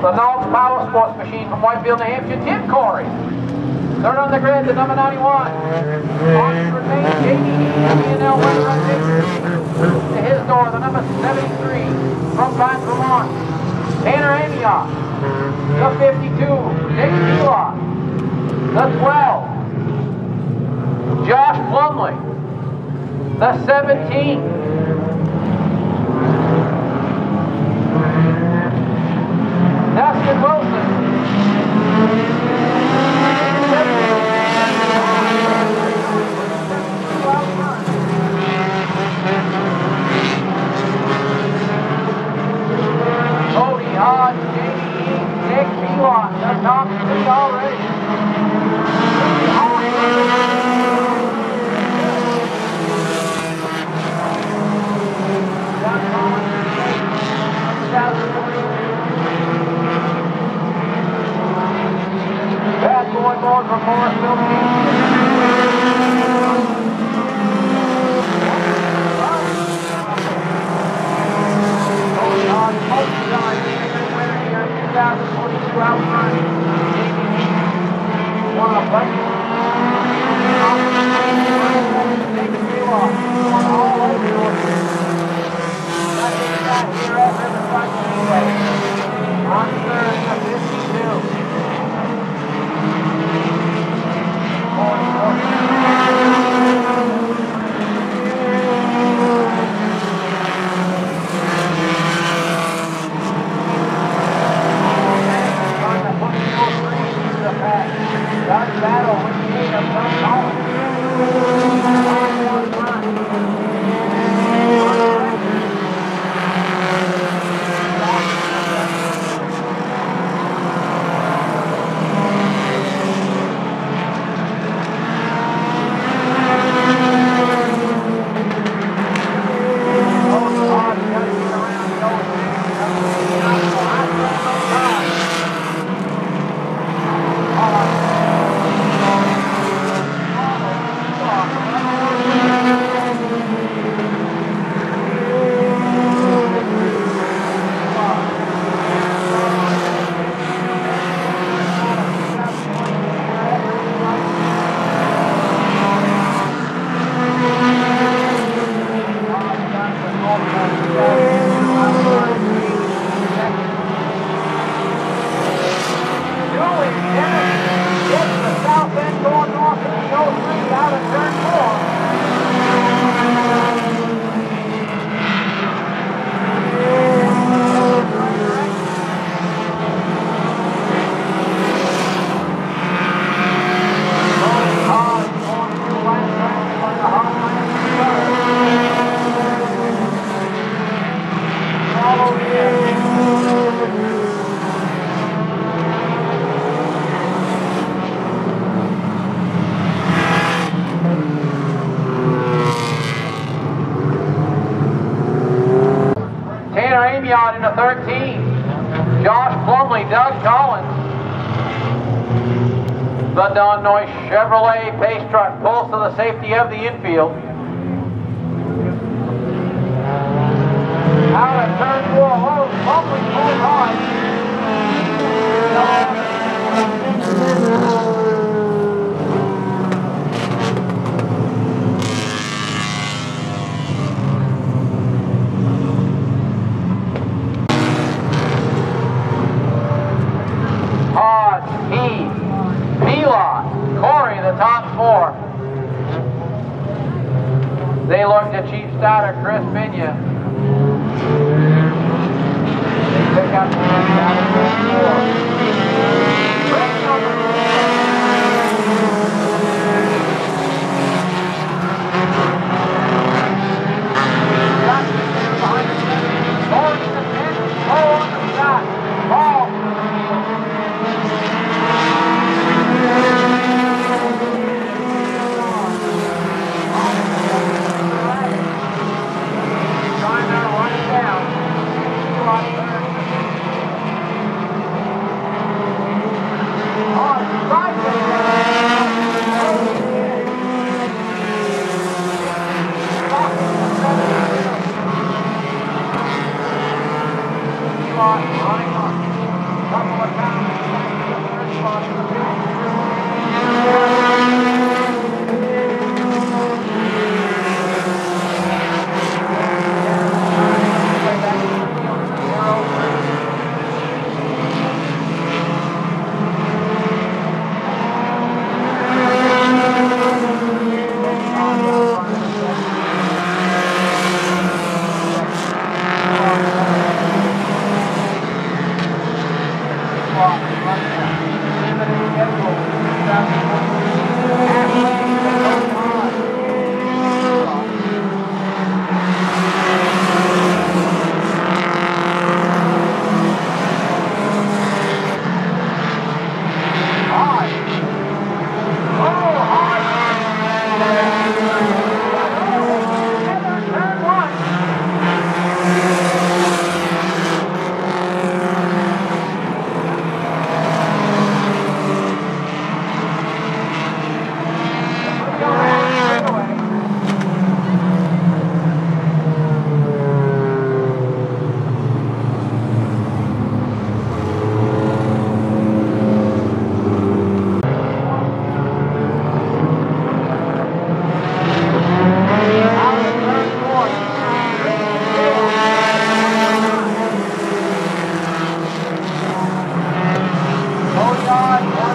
The Knowles Power Sports Machine from Whitefield, New Hampshire, Tim Corey. Third on the grid, the number 91. Oxford, Maine, JDE, B&L, West To his door, the number 73. From Pine, Vermont. Tanner Amiot. The 52, Nick Pelot. The 12, Josh Plumley. The 17, Dustin Wilson. Bad boy Amiot in the 13. Josh Plumley, Doug Collins. The Don Noy Chevrolet Pace Truck pulls to the safety of the infield. Out of turn four, low, Plumley pulls hard. Hodge, Heath, Pelot, Corey, the top four. They look to chief starter Chris Binya. They pick up the Thank you. Cody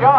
shot.